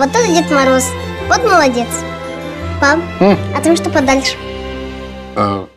Вот это Дед Мороз. Вот молодец. Пап, а ты что подальше? А,